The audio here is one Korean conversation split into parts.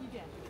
一点。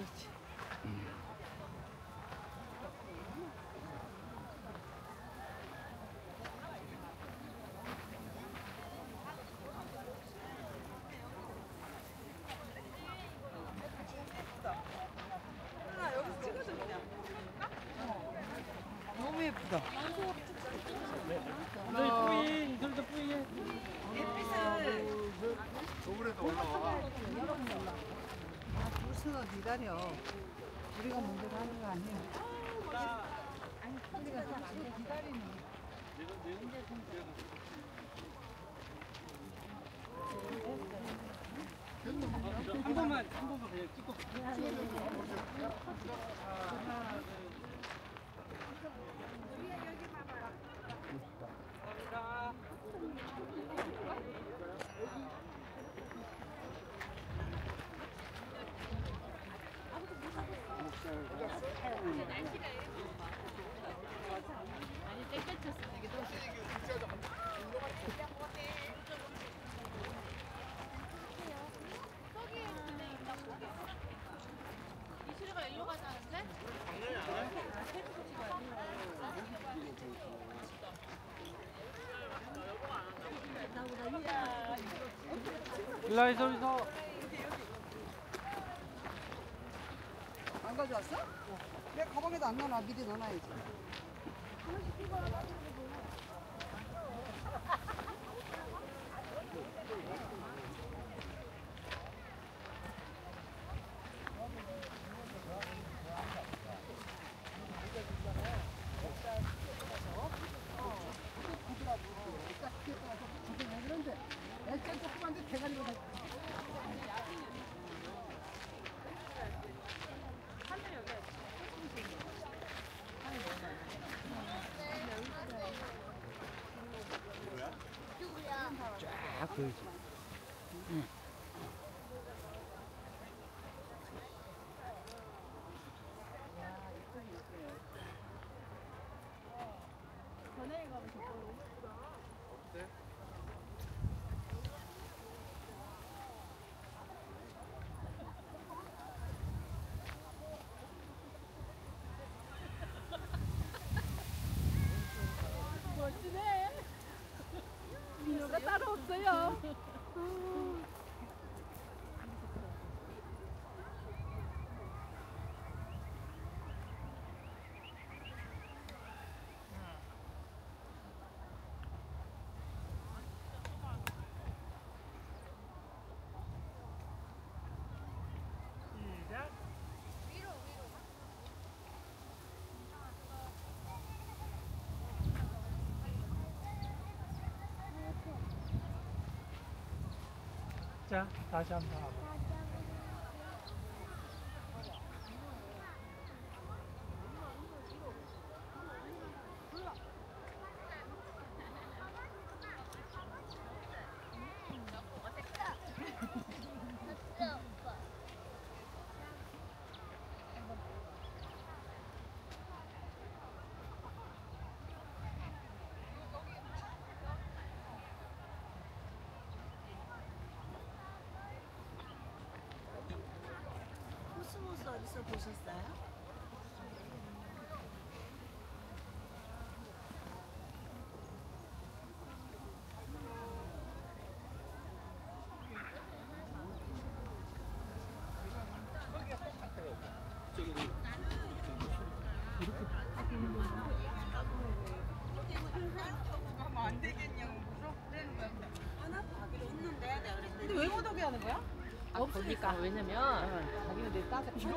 그렇지. 아, 어. 너무 예쁘다. 기다려. 우리가 먼저 가는 거 아니야. 우리가 좀 기다리는 거. 한 번만 한 번만 그냥 찍고 일라이 서서 안 가져왔어? 내 가방에도 안 넣어놔. 미리 넣어놔야지. готовить. 자 다시 한번 어디서 보셨어요? 하면 안 되겠냐고 물어? 하나 가기로 했는데 내가 그랬더니 근데 왜 못 오게 하는 거야? 없으니까 왜냐면 자기는 내 따서 이렇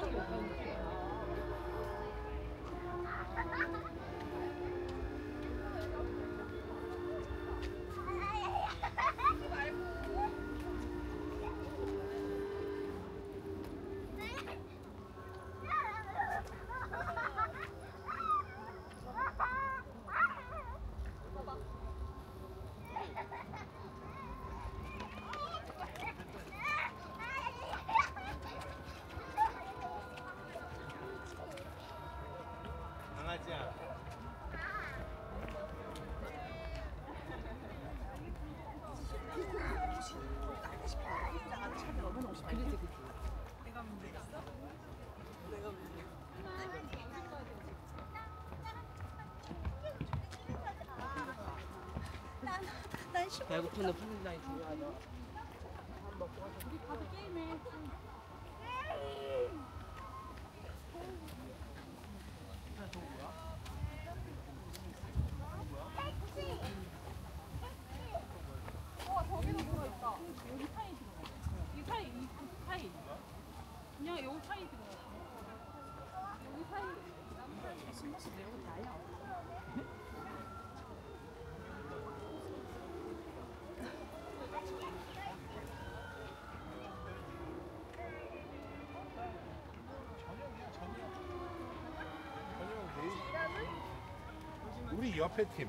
배고픈 거 Wie, ja, team.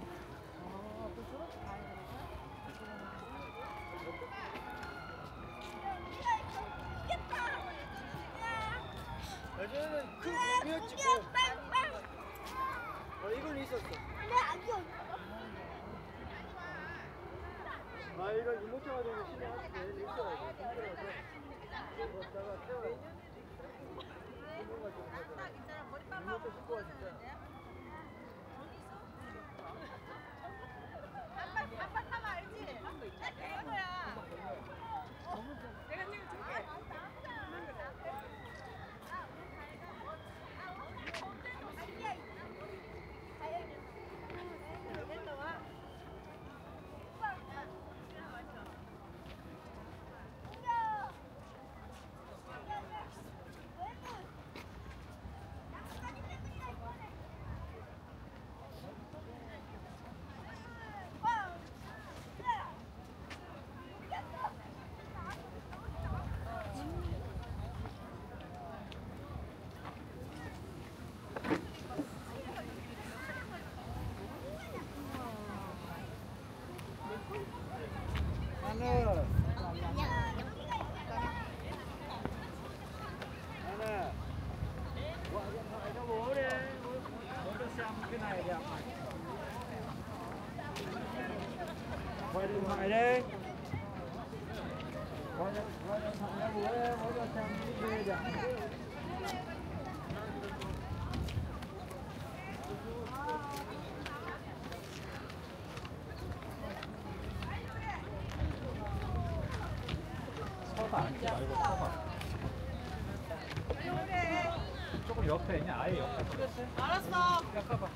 Friday. 조금 옆에 그냥 아예 옆에 알았어. 야 서봐.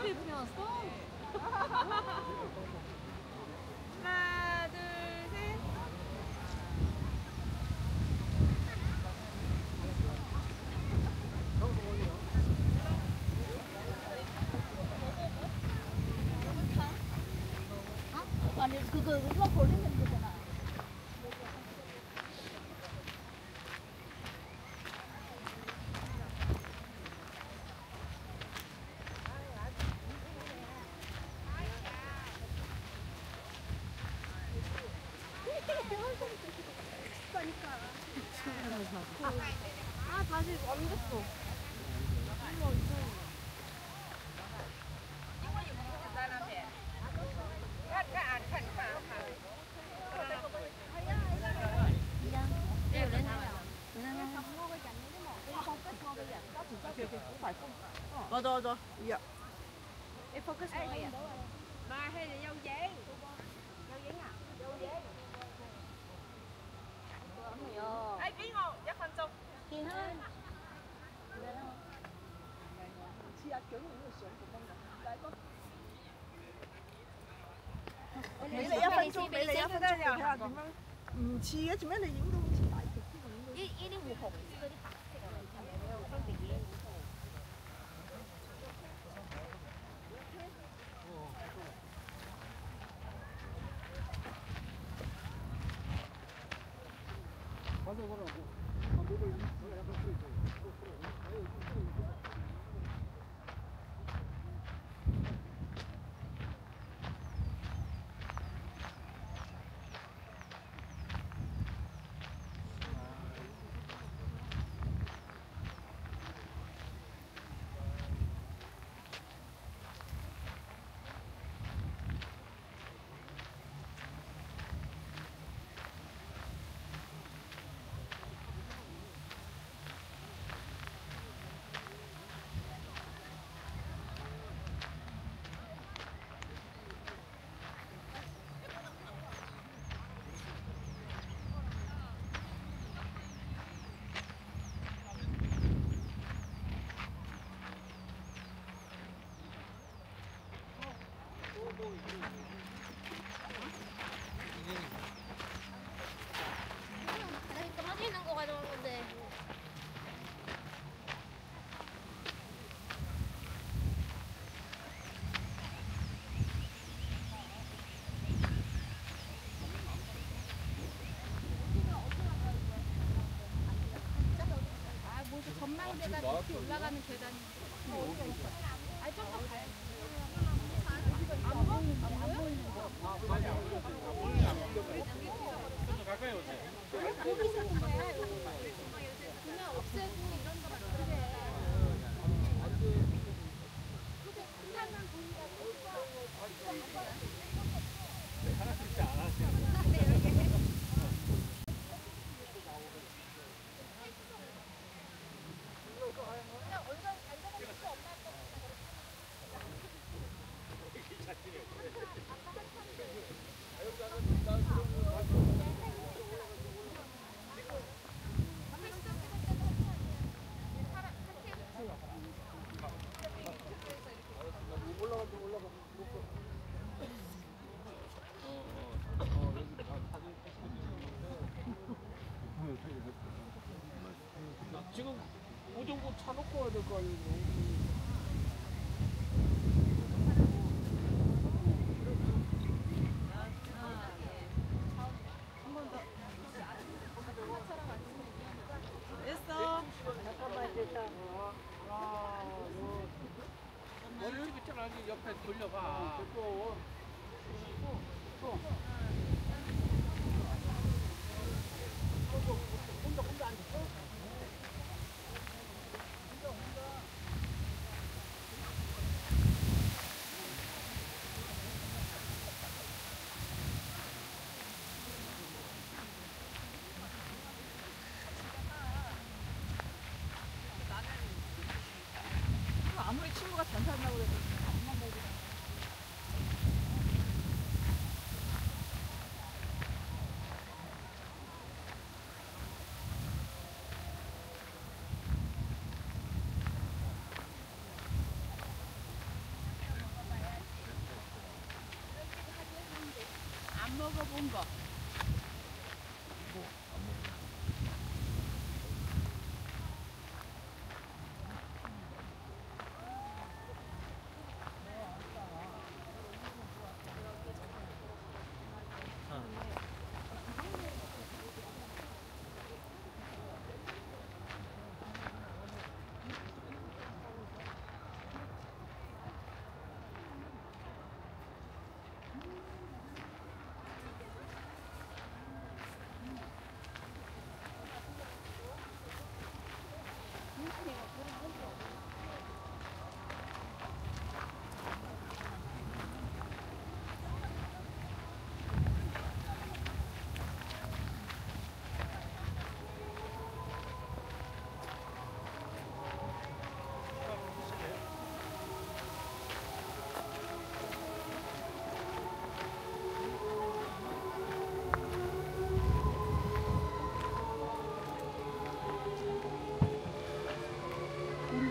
그렇게 예쁘게 나왔어? 하나, 둘, 셋. 아니 그거 음악 버리는 아 다시 옮겼어. 맞아 맞아. 야. Focus 俾你一分鐘，睇下點樣。唔似嘅，做咩你影 아, 무슨 전망대가 이렇게 올라가는 계단이. 아니, 좀더 가야 안 보이는 안 보이는 거. 거기서 온 거야. 그냥 없애고 오정도 차 놓고 와야 될 거 아니에요? 됐어. 머리 여기 있잖아. 여기 옆에 돌려봐. 또. 아무리 친구가 잘 산다고 해도 엄마 먹이 안먹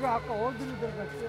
어본 거. 우리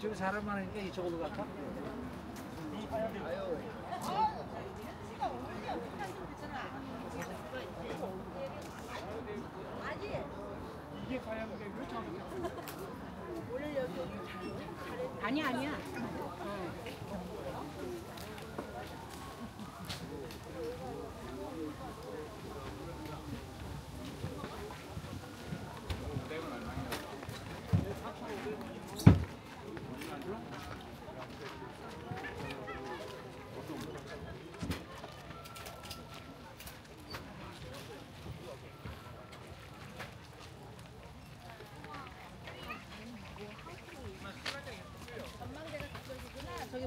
지금 사람 많으니까 이쪽으로 갈까?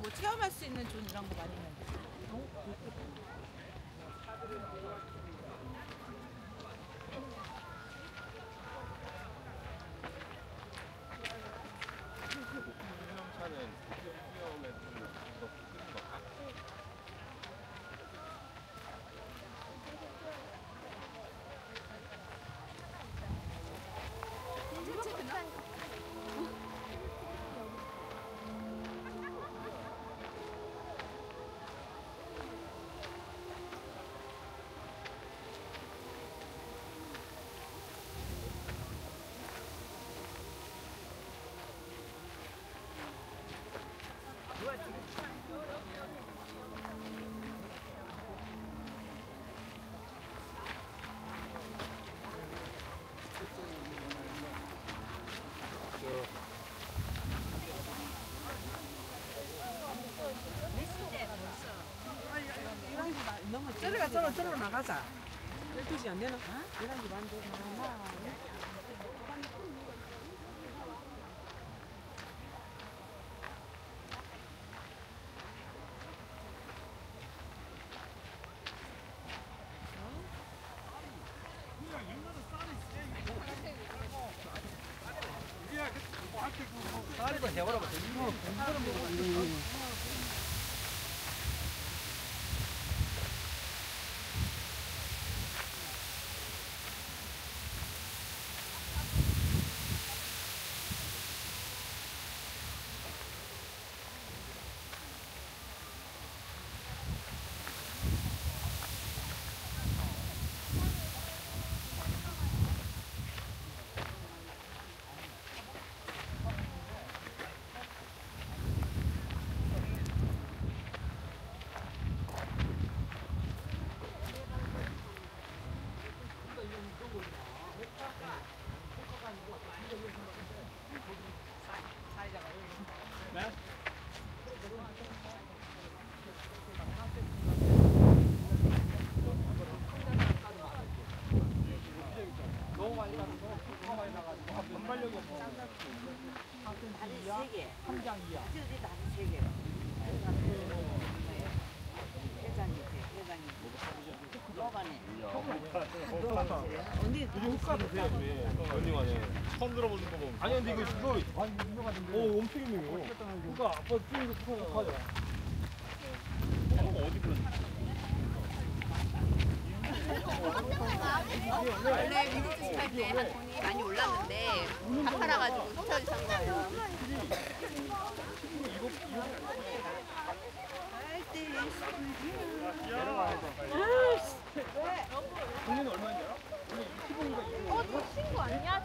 뭐 체험할 수 있는 존 이런 거 많이 있는데. 차는 서로 들어 나가자. 12시 안 되나? 11시 반 되나? 쌀이도 해보라고. 너무 많이 나가서 너무 많이 나가지고 반발력이 없어. 다리 세 개. 한장 이야. 저기 다리 세 개. 회장이지, 회장이지. 노반에. 흑가도 돼요, 왜? 런닝화네. 처음 들어보는 거 보면. 아니, 근데 이거, 이거, 많이 유명하던데. 오, 엄청 유명해요. 그러니까 아빠 뛰는 거 하죠. 어디 불렀지? 원래 미국 주식할 때 한 돈이 많이 올랐는데 다 팔아가지고 스타일 산 거예요. 공연이 얼마인지 알아? 어, 저 친구 아니야? 저기.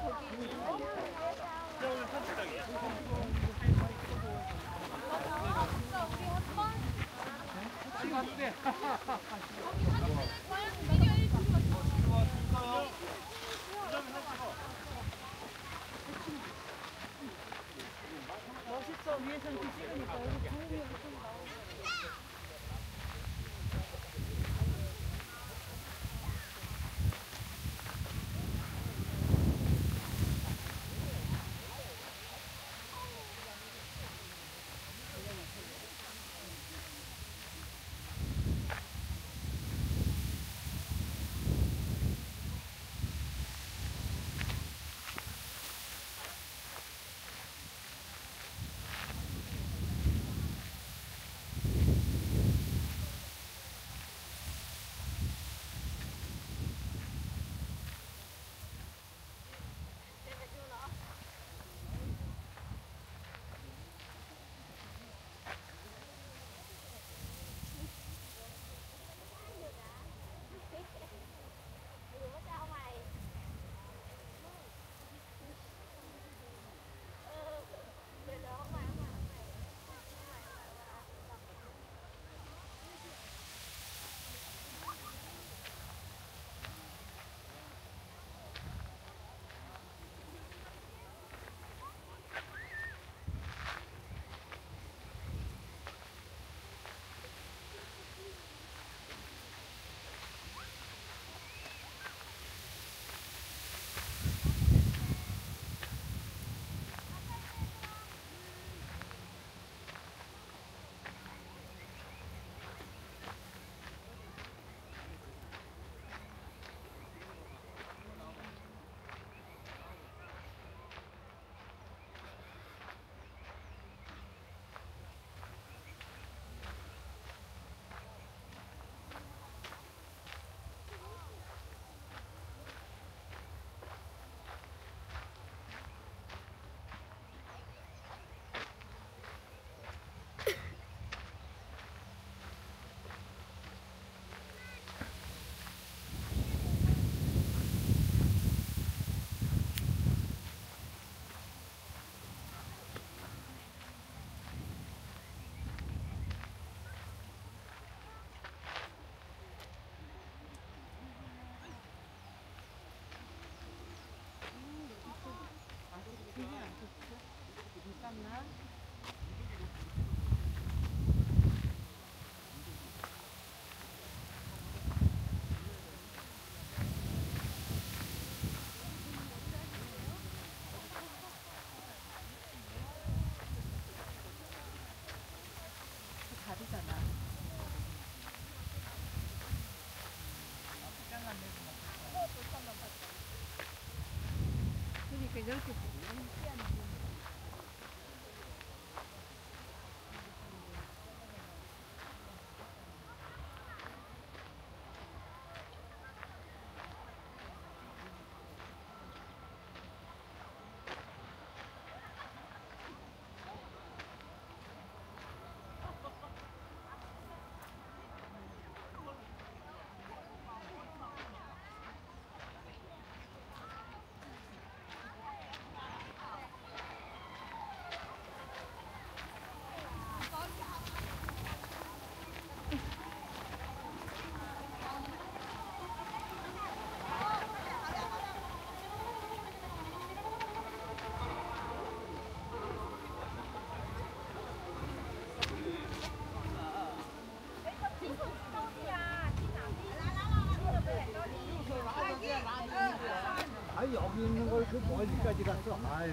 멋있어. 위에서 이렇게 찍으니까 여기 좋은 멀리까지 갔어. 아유.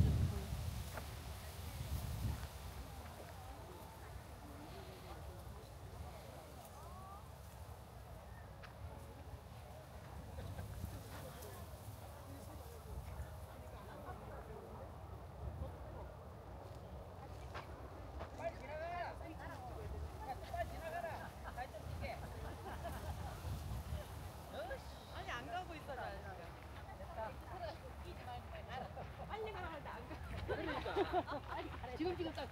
지금 지금 딱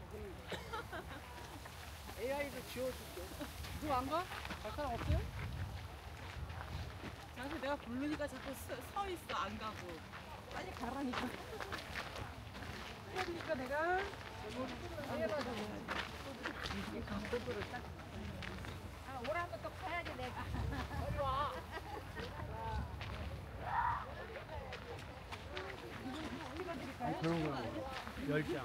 AI도 지워줄게. 누구 안 가? 갈 사람 없어요? 그래서 내가 부르니까 자꾸 서, 서 있어 안 가고 빨리 가라니까 그러니까 내가 아, 오래 한번 또 가야지 내가. 아, 그런 거. 열 장.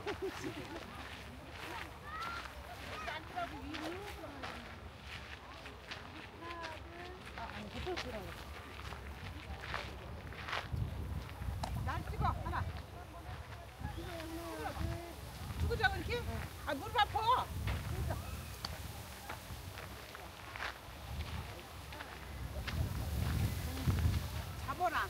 날 찍어 하나 축구장은 이렇게? 아 무릎 아파 잡아라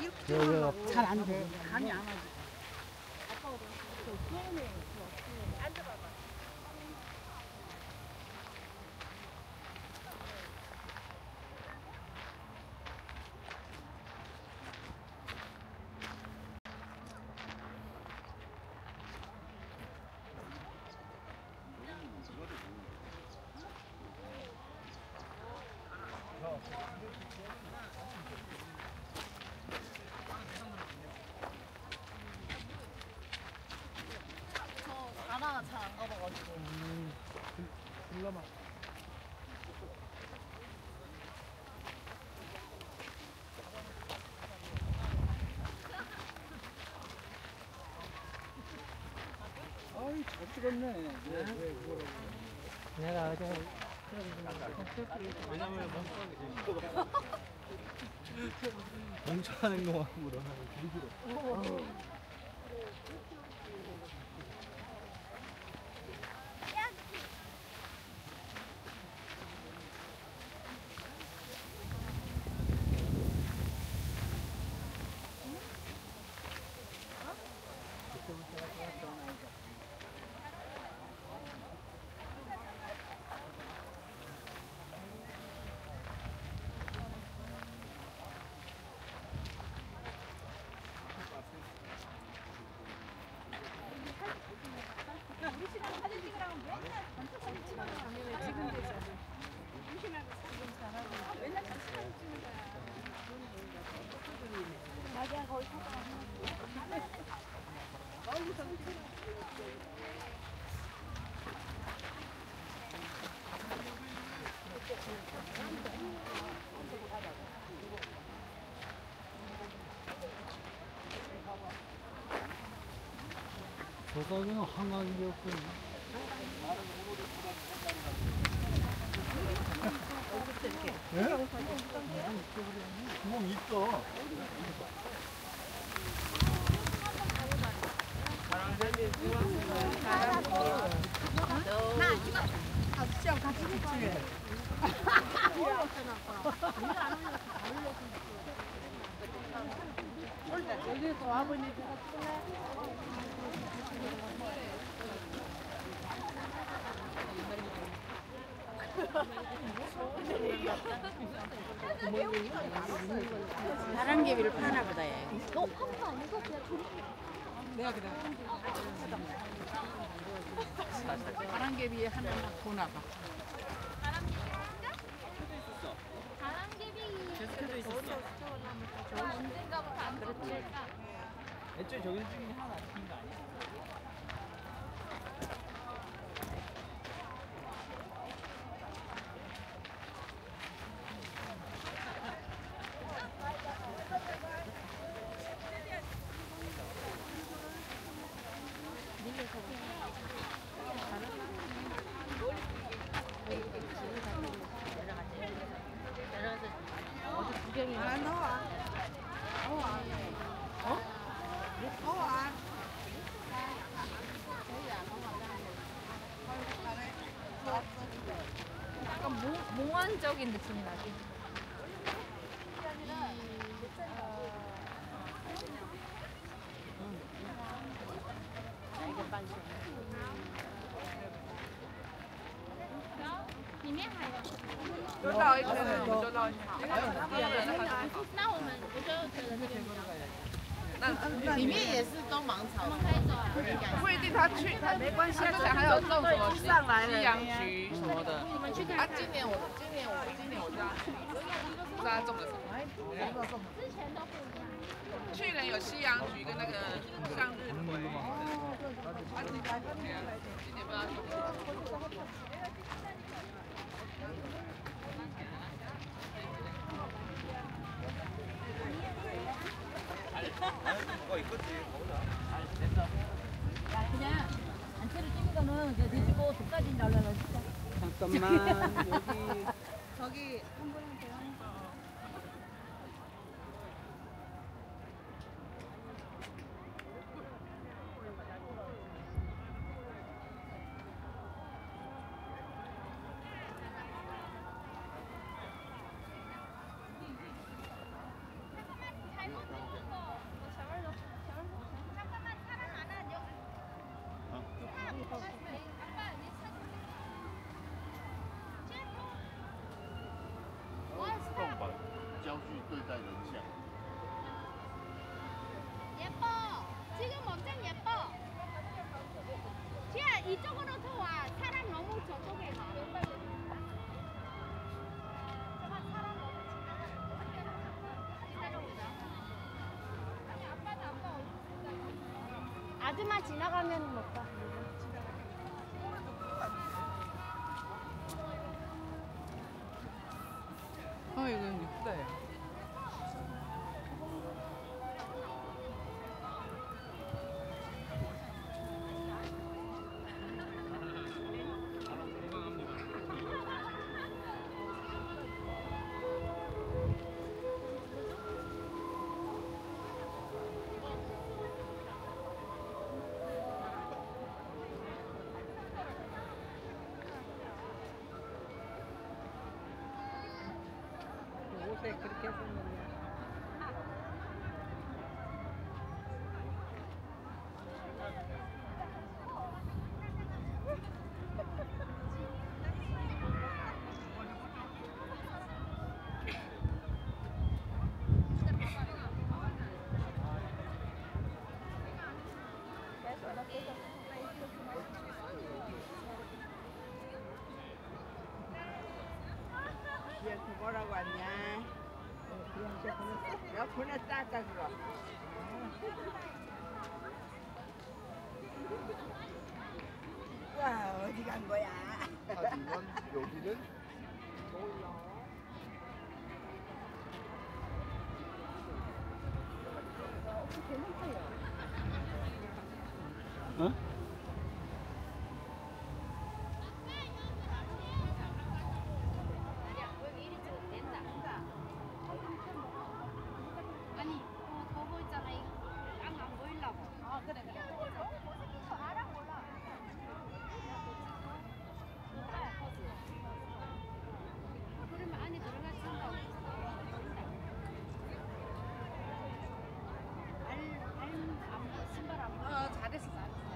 이렇게 잘안 돼. 간이 안 하지. 불러봐. 아이 잘 찍었네. 왜, 왜 그거라고. 내가 어제 왜냐면 멍청한 행동함으로 저거는 한강이었군. 구멍 있어. 바람개비 를 파나 보다 얘. 바람개비에 하나만 보나 봐. 바람개비. 제스도 있었어. 언젠가부터 안 들었을까? 애초에 저기 중에 하나 낀거 아니야? 하나 넣어와. 넣어와. 어? 넣어와. 약간 몽, 몽환 적인 去年有西洋菊跟那个 일단 연시야 예뻐. 지금 엄청 예뻐. 지야 이쪽으로 더와. 사람 너무 저쪽에 많아. 아줌마 지나가면 옷에 그렇게 했었는데. 얘 뭐라고 왔냐? 야 보냈다 아까 그거. 와 어디 간 거야? 하지만 여기는 아니 어, 저거 있잖아. 땅안 보이려고. 아 그래 그래. 알아 몰라. 그러면 안에 들어가 준다고. 알알안 신발 안 봐. 어 잘했어 잘했어.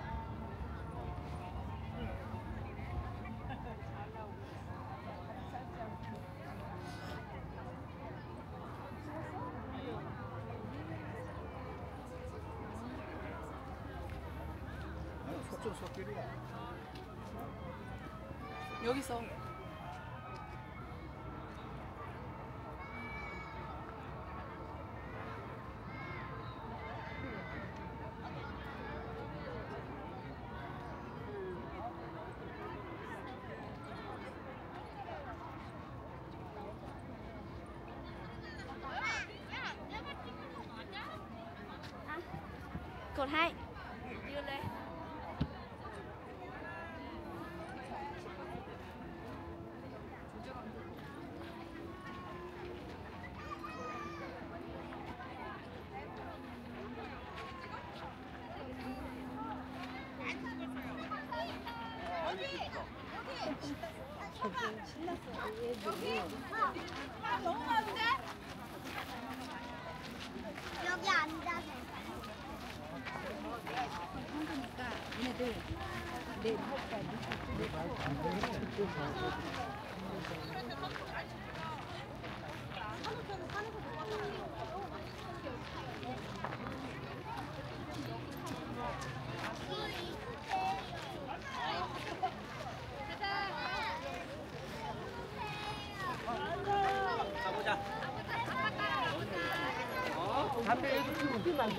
서쪽 서길이야. 여기서 Cột hai. 얘들아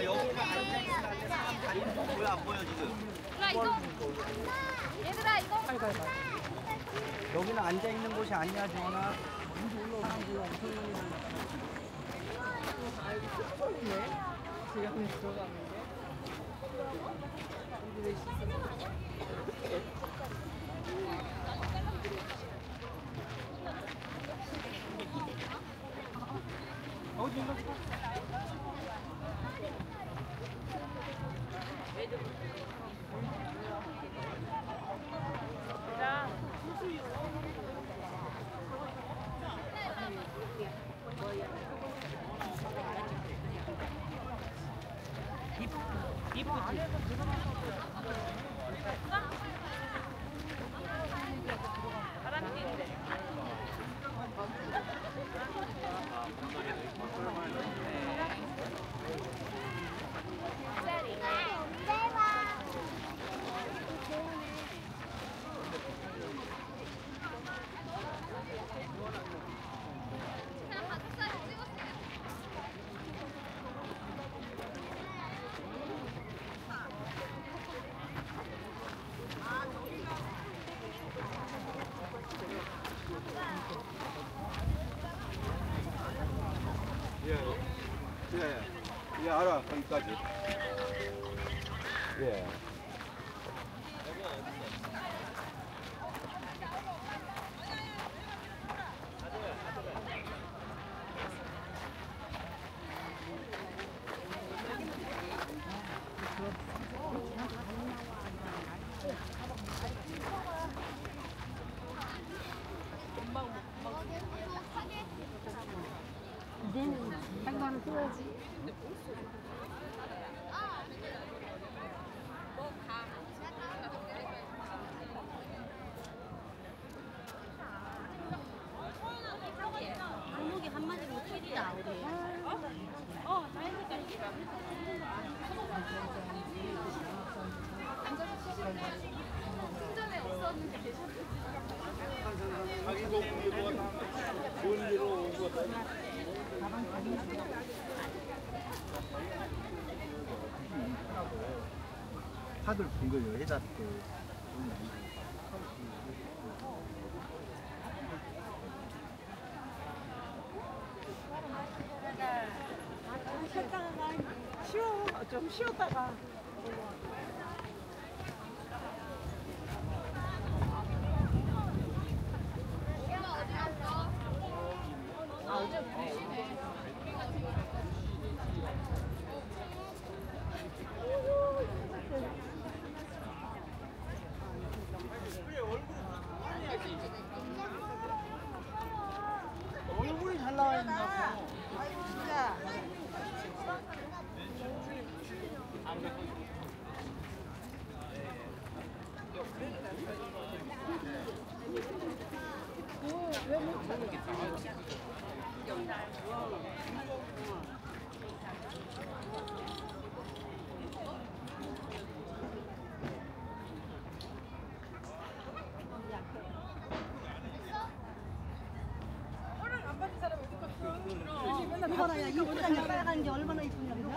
이거. 얘들아 이거. 여기는 앉아 있는 곳이 아니야, 지원아. 지금 들어가는 게. 언제 와? 예, 예 알아 거기까지. 예. 종목이 한마디로 킬이야 우리. 어, 자연색깔. 충전에 없었는데 계셨는데. 자기 동물이 뭐 좋은 일로 온 거. 파들 빙글 해다 그 쉬어 좀 쉬었다가 이거 봐야 이쁘다냐 빨간 게 얼마나 이쁘냐 그죠?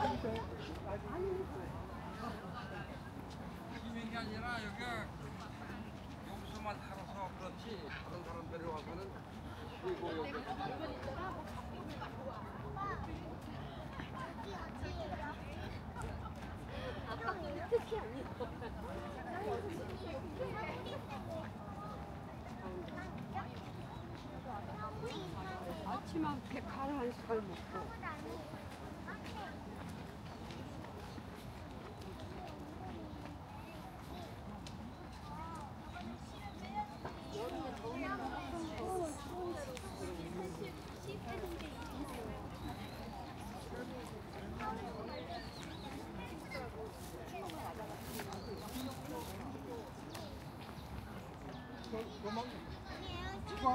이게 아니라 여기 여기서만 살아서 그렇지 다른 사람들이 와서는 쉬고 여기 이거 한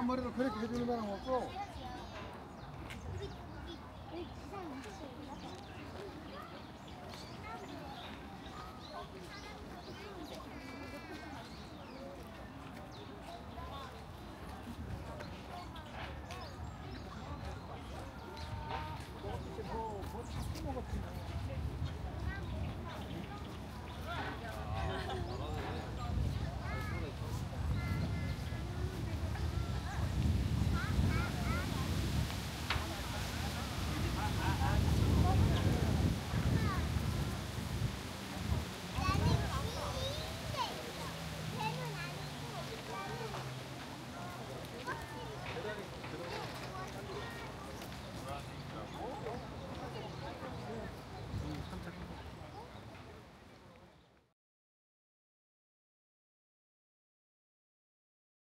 마리로 그렇게 해주는 사람 없고